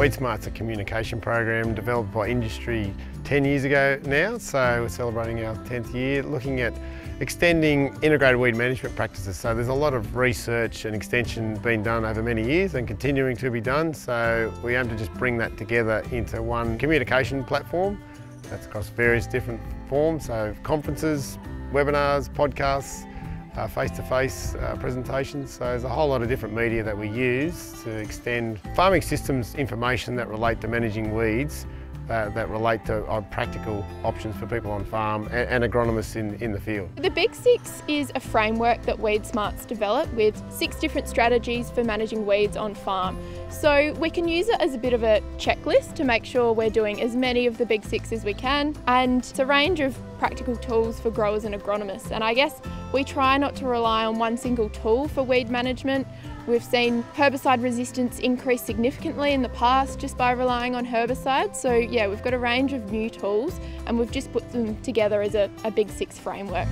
WeedSmart's a communication program developed by industry 10 years ago now, so we're celebrating our 10th year, looking at extending integrated weed management practices. So there's a lot of research and extension being done over many years and continuing to be done. So we aim to just bring that together into one communication platform that's across various different forms, so conferences, webinars, podcasts, uh, face-to-face -face, uh, presentations. So there's a whole lot of different media that we use to extend farming systems information that relate to managing weeds uh, that relate to uh, practical options for people on farm and, and, agronomists in, in the field. The Big Six is a framework that WeedSmart's developed with six different strategies for managing weeds on farm. So we can use it as a bit of a checklist to make sure we're doing as many of the Big Six as we can and it's a range of practical tools for growers and agronomists and I guess we try not to rely on one single tool for weed management. We've seen herbicide resistance increase significantly in the past just by relying on herbicides. So yeah, we've got a range of new tools and we've just put them together as a, a Big Six framework.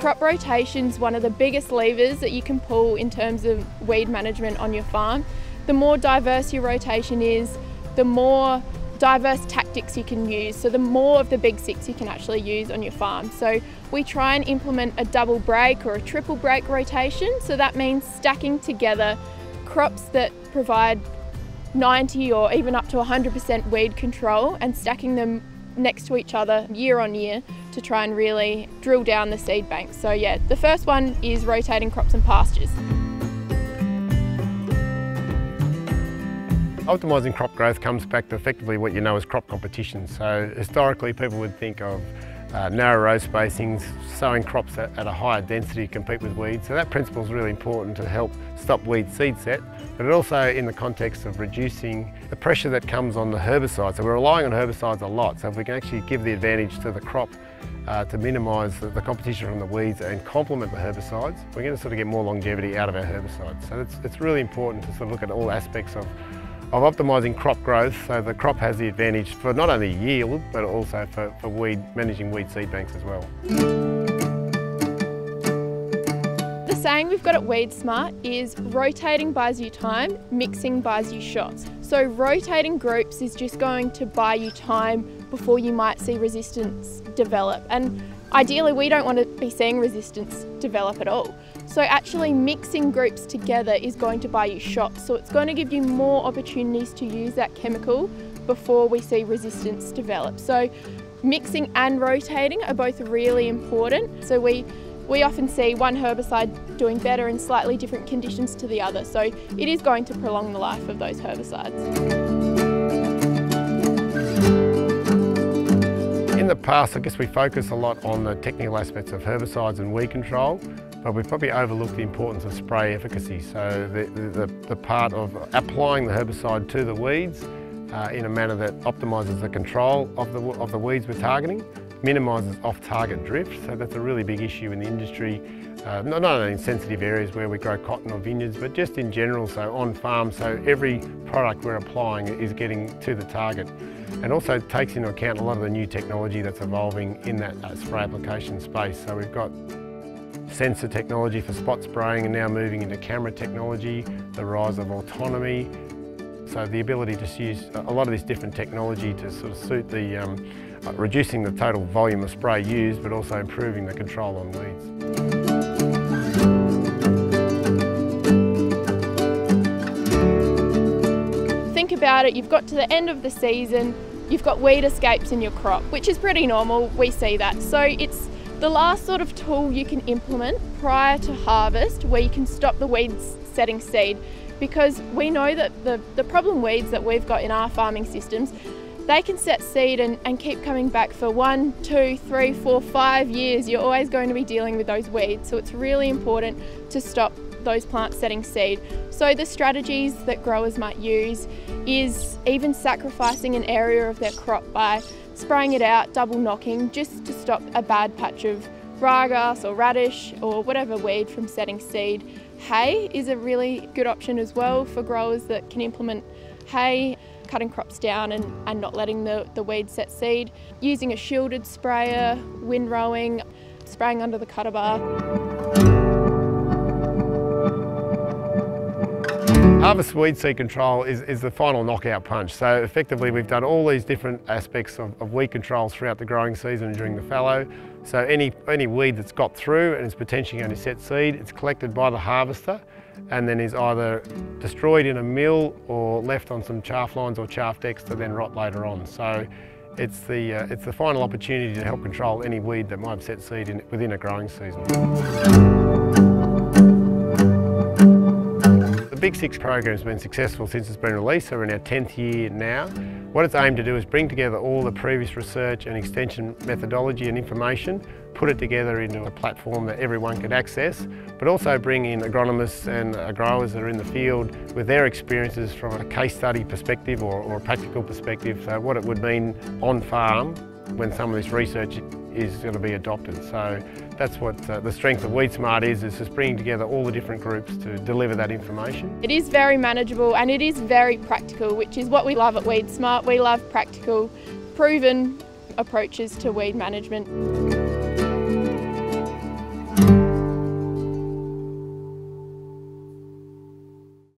Crop rotation is one of the biggest levers that you can pull in terms of weed management on your farm. The more diverse your rotation is, the more diverse tactics you can use. So the more of the big six you can actually use on your farm. So we try and implement a double break or a triple break rotation. So that means stacking together crops that provide 90 or even up to 100% weed control and stacking them next to each other year on year to try and really drill down the seed bank. So yeah, the first one is rotating crops and pastures. Optimising crop growth comes back to effectively what you know as crop competition. So historically people would think of uh, narrow row spacings, sowing crops at, at, a higher density to compete with weeds. So that principle is really important to help stop weed seed set, but also in the context of reducing the pressure that comes on the herbicide. So we're relying on herbicides a lot. So if we can actually give the advantage to the crop uh, to minimise the, the, competition from the weeds and complement the herbicides, we're going to sort of get more longevity out of our herbicides. So it's, it's really important to sort of look at all aspects of of optimising crop growth so the crop has the advantage for not only yield but also for, for weed, managing weed seed banks as well. The saying we've got at WeedSmart is rotating buys you time, mixing buys you shots. So rotating groups is just going to buy you time before you might see resistance develop. And ideally we don't want to be seeing resistance develop at all. So actually mixing groups together is going to buy you shots. So it's going to give you more opportunities to use that chemical before we see resistance develop. So mixing and rotating are both really important. So we we often see one herbicide doing better in slightly different conditions to the other. So it is going to prolong the life of those herbicides. In the past, I guess we focus a lot on the technical aspects of herbicides and weed control but we've probably overlooked the importance of spray efficacy. So the, the, the part of applying the herbicide to the weeds uh, in a manner that optimises the control of the, of the weeds we're targeting, minimises off-target drift. So that's a really big issue in the industry, uh, not, only in sensitive areas where we grow cotton or vineyards, but just in general, so on farm. So every product we're applying is getting to the target and also takes into account a lot of the new technology that's evolving in that spray application space. So we've got sensor technology for spot spraying and now moving into camera technology, the rise of autonomy. So the ability to use a lot of this different technology to sort of suit the, um, uh, reducing the total volume of spray used, but also improving the control on weeds. About it, you've got to the end of the season, you've got weed escapes in your crop, which is pretty normal, we see that. So it's the last sort of tool you can implement prior to harvest where you can stop the weeds setting seed because we know that the, the problem weeds that we've got in our farming systems they can set seed and, and keep coming back for one, two, three, four, five years. You're always going to be dealing with those weeds. So it's really important to stop those plants setting seed. So the strategies that growers might use is even sacrificing an area of their crop by spraying it out, double knocking, just to stop a bad patch of ryegrass or radish or whatever weed from setting seed. Hay is a really good option as well for growers that can implement hay, cutting crops down and, and not letting the, the weeds set seed. Using a shielded sprayer, windrowing, spraying under the cutter bar. Harvest weed seed control is, is the final knockout punch. So effectively we've done all these different aspects of, of weed control throughout the growing season and during the fallow. So any, any weed that's got through and is potentially going to set seed, it's collected by the harvester and then is either destroyed in a mill or left on some chaff lines or chaff decks to then rot later on. So it's the, uh, it's the final opportunity to help control any weed that might have set seed in, within a growing season. Six program has been successful since it's been released, so we're in our 10th year now. What it's aimed to do is bring together all the previous research and extension methodology and information, put it together into a platform that everyone can access, but also bring in agronomists and growers that are in the field with their experiences from a case study perspective or, or a practical perspective, so what it would mean on farm when some of this research is going to be adopted. So that's what uh, the strength of WeedSmart is, is just bringing together all the different groups to deliver that information. It is very manageable and it is very practical, which is what we love at WeedSmart. We love practical, proven approaches to weed management.